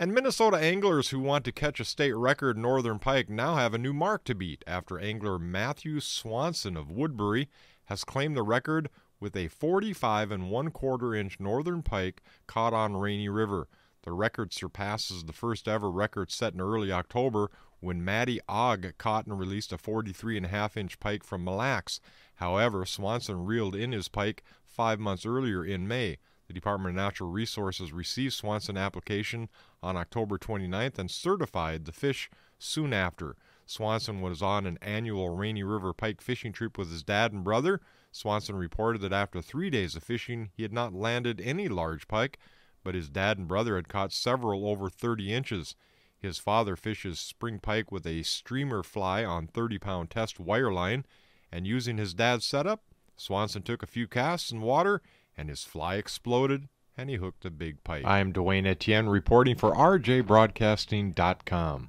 And Minnesota anglers who want to catch a state record northern pike now have a new mark to beat after angler Matthew Swanson of Woodbury has claimed the record with a 45 and one quarter inch northern pike caught on Rainy River. The record surpasses the first ever record set in early October when Matty Ogg caught and released a 43 and a half inch pike from Mille Lacs. However, Swanson reeled in his pike five months earlier in May. The Department of Natural Resources received Swanson application on October 29th and certified the fish soon after. Swanson was on an annual Rainy River pike fishing trip with his dad and brother. Swanson reported that after three days of fishing, he had not landed any large pike, but his dad and brother had caught several over 30 inches. His father fishes spring pike with a streamer fly on 30 pound test wire line, and using his dad's setup, Swanson took a few casts in water and his fly exploded and he hooked a big pike. I am Dwayne Etienne reporting for RJBroadcasting.com.